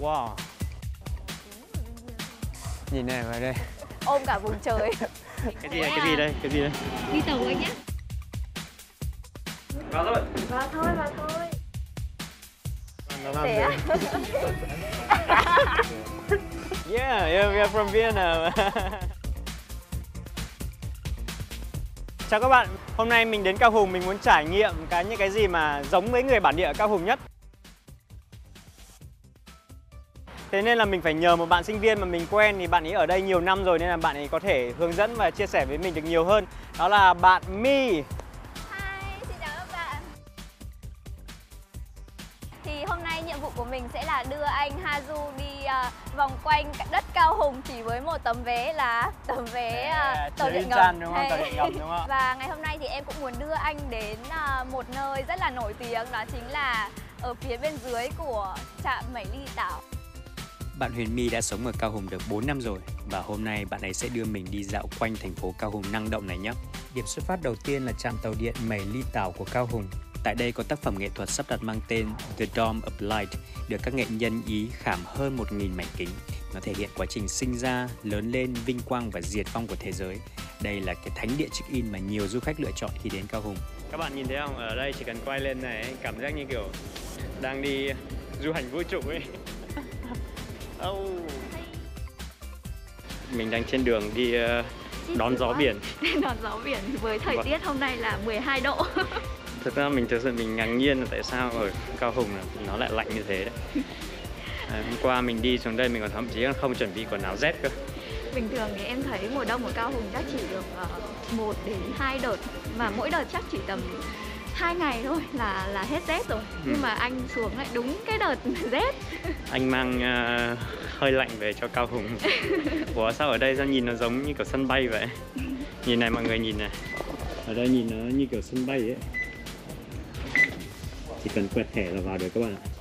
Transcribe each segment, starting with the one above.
Wow. Nhìn này vào đây. Ôm cả vùng trời. Cái gì này, cái gì đây, cái gì đây? Đi tàu anh nhé Vào thôi. Vào thôi vào thôi. Nó làm Thế gì? á? Yeah, yeah, we are from Vienna. Chào các bạn, hôm nay mình đến Cao Hùng mình muốn trải nghiệm cái những cái gì mà giống với người bản địa ở Cao Hùng nhất Thế nên là mình phải nhờ một bạn sinh viên mà mình quen thì bạn ấy ở đây nhiều năm rồi nên là bạn ấy có thể hướng dẫn và chia sẻ với mình được nhiều hơn. Đó là bạn My. Hi, xin chào các bạn. Thì hôm nay nhiệm vụ của mình sẽ là đưa anh Hazu đi à, vòng quanh đất Cao Hùng chỉ với một tấm vé là tấm vé à, tàu điện ngầm. Đúng không? Tàu điện ngầm đúng không? Và ngày hôm nay thì em cũng muốn đưa anh đến à, một nơi rất là nổi tiếng đó chính là ở phía bên dưới của trạm Mẩy Ly Tảo Bạn Huyền My đã sống ở Cao Hùng được 4 năm rồi và hôm nay bạn ấy sẽ đưa mình đi dạo quanh thành phố Cao Hùng năng động này nhé. Điểm xuất phát đầu tiên là trạm tàu điện Mẩy Ly Tảo của Cao Hùng. Tại đây có tác phẩm nghệ thuật sắp đặt mang tên The Dome of Light được các nghệ nhân Ý khảm hơn 1.000 mảnh kính. Nó thể hiện quá trình sinh ra, lớn lên, vinh quang và diệt vong của thế giới. Đây là cái thánh địa check-in mà nhiều du khách lựa chọn khi đến Cao Hùng. Các bạn nhìn thấy không? Ở đây chỉ cần quay lên này cảm giác như kiểu đang đi du hành vũ trụ ấy. Oh. Mình đang trên đường đi ờ, đón gió biển. Đón gió biển với thời Vâng. tiết hôm nay là 12 độ Thực ra mình thực sự mình ngạc nhiên là tại sao ở Cao Hùng nó lại lạnh như thế đấy. À, hôm qua mình đi xuống đây mình còn thậm chí còn không chuẩn bị quần áo rét cơ. Bình thường thì em thấy mùa đông ở Cao Hùng chắc chỉ được uh, 1 đến 2 đợt Mà mỗi đợt chắc chỉ tầm hai ngày thôi là là hết rét rồi Nhưng mà anh xuống lại đúng cái đợt rét Anh mang ờ, hơi lạnh về cho Cao Hùng. Ủa sao ở đây sao nhìn nó giống như kiểu sân bay vậy? Nhìn này mọi người nhìn này. Ở đây nhìn nó như kiểu sân bay ấy. Chỉ cần quẹt thẻ là vào được các bạn ạ.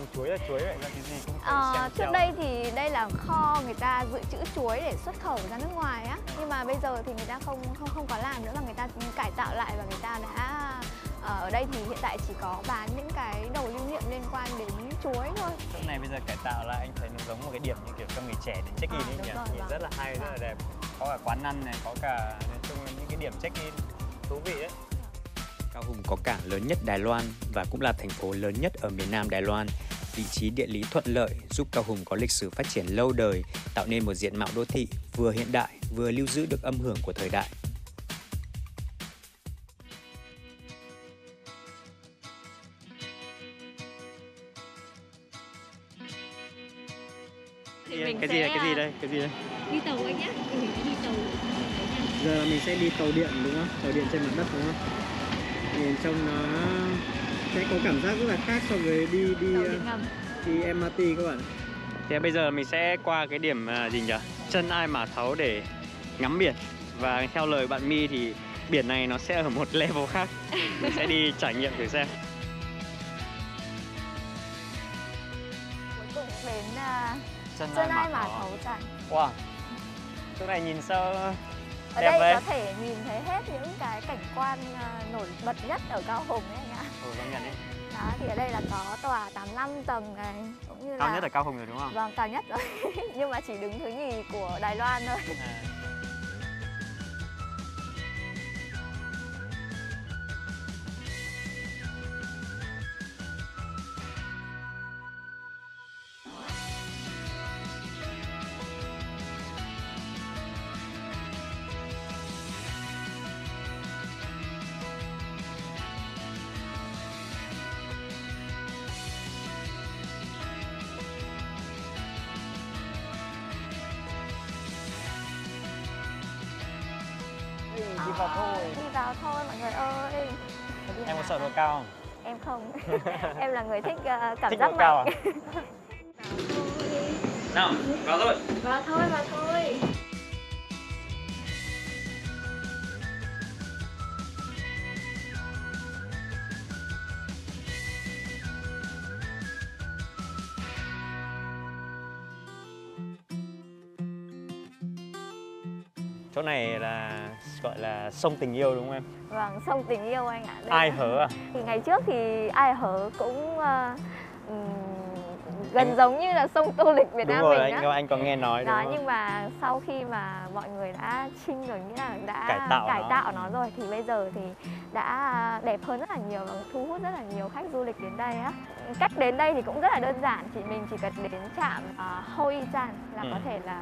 Toàn chuối là chuối vậy? Là cái gì cũng phải Ờ, xem trước theo. đây thì đây là kho người ta dự trữ chuối để xuất khẩu ra nước ngoài á nhưng mà bây giờ thì người ta không không không có làm nữa mà người ta cải tạo lại và người ta đã ờ, ở đây thì hiện tại chỉ có bán những cái đồ lưu niệm liên quan đến chuối thôi Chỗ này bây giờ cải tạo lại anh thấy nó giống một cái điểm như kiểu cho người trẻ đến check in À, ấy đúng nhỉ? rồi, Nhìn vâng. rất là hay, rất là đẹp. Có cả quán ăn này, có cả nói chung là những cái điểm check in thú vị đấy. Cao Hùng có cảng lớn nhất Đài Loan và cũng là thành phố lớn nhất ở miền Nam Đài Loan. Vị trí địa lý thuận lợi giúp Cao Hùng có lịch sử phát triển lâu đời, tạo nên một diện mạo đô thị vừa hiện đại vừa lưu giữ được âm hưởng của thời đại. Thì mình cái sẽ gì đây, cái gì đây, cái gì đây? đi tàu anh nhé Ừ, đi tàu Giờ mình sẽ đi tàu điện đúng không? Tàu điện trên mặt đất đúng không? Nhìn trông nó sẽ có cảm giác rất là khác so với đi đi điện ngầm đi MRT các bạn. Thế bây giờ mình sẽ qua cái điểm à, gì nhỉ? Chân Ai Mã Thấu để ngắm biển. Và theo lời bạn My thì biển này nó sẽ ở một level khác. Mình sẽ đi trải nghiệm thử xem. cuối cùng đến à, Chân chân ai mà thấu trải Wow. Chỗ này nhìn sao ở Đẹp đây vậy? có thể nhìn thấy hết những cái cảnh quan nổi bật nhất ở cao hùng ấy anh đấy. đó thì ở đây là có tòa 85 tầng này cũng như Cao là nhất ở Cao Hùng rồi đúng không? vâng cao nhất rồi nhưng mà chỉ đứng thứ nhì của đài loan thôi À. vào thôi. đi vào thôi mọi người ơi Em có sợ độ cao không? em không em là người thích ờ, cảm Thích giác độ cao mạnh à? Nào, vào rồi. Vào thôi, vào thôi Chỗ này là gọi là sông tình yêu đúng không em? Vâng, sông tình yêu anh ạ. Đây Ai hở à? Thì ngày trước thì ai hở cũng ừm, gần Anh- giống như là sông tô lịch Việt đúng Nam rồi, mình anh á. anh có nghe nói Đó, nhưng mà sau khi mà mọi người đã trinh rồi nghĩa là đã Cải tạo nó. tạo nó rồi thì bây giờ thì đã đẹp hơn rất là nhiều và thu hút rất là nhiều khách du lịch đến đây á. Cách đến đây thì cũng rất là đơn giản, chỉ mình chỉ cần đến trạm uh, Hoi Chan là Ừ. có thể là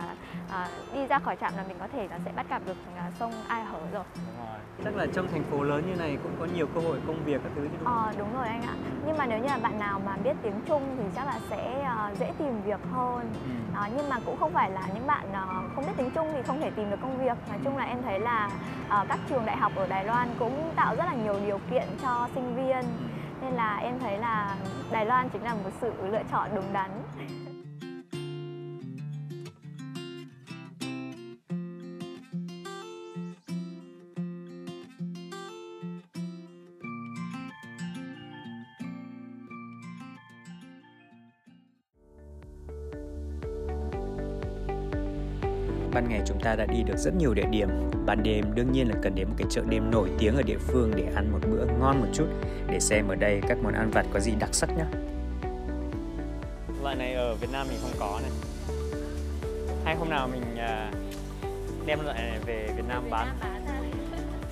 à, đi ra khỏi trạm là mình có thể là sẽ bắt gặp được à, sông Ai Hở rồi. Đúng rồi. Chắc là trong thành phố lớn như này cũng có nhiều cơ hội công việc các thứ chứ đúng không? Ờ đúng rồi anh ạ. Nhưng mà nếu như là bạn nào mà biết tiếng Trung thì chắc là sẽ ờ, dễ tìm việc hơn. Ừ. Đó, nhưng mà cũng không phải là những bạn ờ, không biết tiếng Trung thì không thể tìm được công việc. Nói chung là em thấy là ờ, các trường đại học ở Đài Loan cũng tạo rất là nhiều điều kiện cho sinh viên. Nên là em thấy là Đài Loan chính là một sự lựa chọn đúng đắn. Ban ngày chúng ta đã đi được rất nhiều địa điểm. Ban đêm đương nhiên là cần đến một cái chợ đêm nổi tiếng ở địa phương để ăn một bữa ngon một chút. Để xem ở đây các món ăn vặt có gì đặc sắc nhá. Loại này ở Việt Nam mình không có này. Hay hôm nào mình à, đem loại này về Việt Nam bán.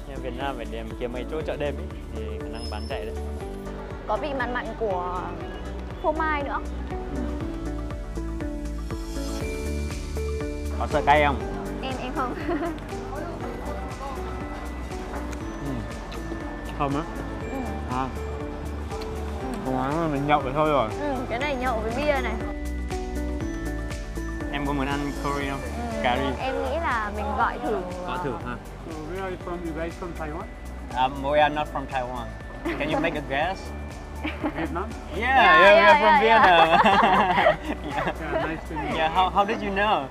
Nhưng Việt Nam phải đem kiếm mấy chỗ chợ đêm ý, thì khả năng bán chạy đấy. Có vị mặn mặn của phô mai nữa. Có sợ cay không? Em em không. Không á. ừ. À. Không ăn mình nhậu vậy thôi rồi. Ừ, cái này nhậu với bia này. Em có muốn ăn curry không? Ừ, ri. Em nghĩ là mình gọi thử Có thử ha. So where are you from? You guys from Taiwan? Um, we are not from Taiwan. Can you make a guess? Vietnam? Yeah, Yeah, you're, yeah, you're from yeah, Vietnam. Yeah, nice to meet you. yeah, how, how did you know?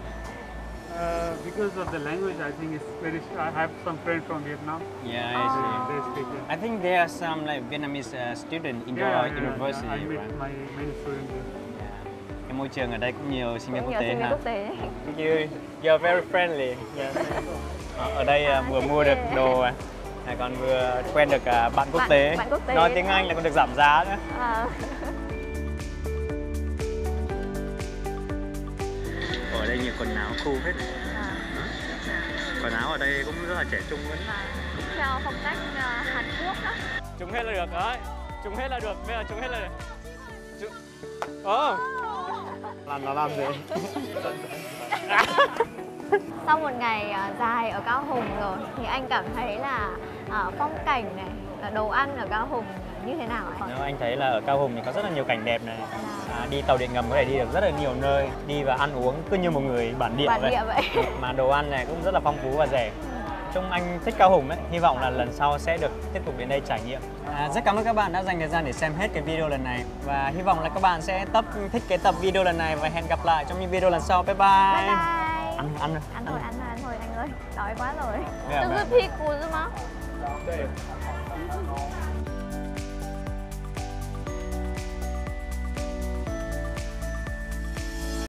Uh, because of the language, I think it's very. I have some friends from Vietnam. Yeah, I see. They speak it. I think there are some like Vietnamese uh, student in your university, I meet right? my many students. Yeah. Cái môi trường ở đây cũng nhiều sinh viên quốc tế ha. You, you're very friendly. Yeah. Ở đây à, À, vừa mua được đồ, à, lại còn vừa quen được à, bạn quốc Bạn- tế. bạn quốc tế. Nói tiếng Anh lại còn được giảm giá nữa. À, Ở đây nhiều quần áo cool hết. à, Quần áo ở đây cũng rất là trẻ trung luôn. theo phong cách à, Hàn Quốc á. Trúng hết là được đấy. Trúng hết là được. Bây giờ trúng hết là được. Trúng... Ồ. Làm nó làm gì? Sau một ngày à, dài ở Cao Hùng rồi thì anh cảm thấy là phong cảnh này, đồ ăn ở Cao Hùng như thế nào ạ? Nếu anh thấy là ở Cao Hùng thì có rất là nhiều cảnh đẹp này. À, à, đi tàu điện ngầm có thể đi được rất là nhiều nơi đi và ăn uống cứ như một người bản địa, bản vậy. địa vậy. Ừ, mà đồ ăn này cũng rất là phong phú và rẻ. Trung Anh thích Cao Hùng đấy Hy vọng là lần sau sẽ được tiếp tục đến đây trải nghiệm. À, Rất cảm ơn các bạn đã dành thời gian để xem hết cái video lần này. Và hy vọng là các bạn sẽ tập thích cái tập video lần này Và hẹn gặp lại trong những video lần sau. Bye bye, bye, bye. Ăn, ăn, ăn, ăn thôi, ăn, ăn thôi anh ơi. Đói quá rồi. Dạ Tôi cứ vâng. thi cú chứ mà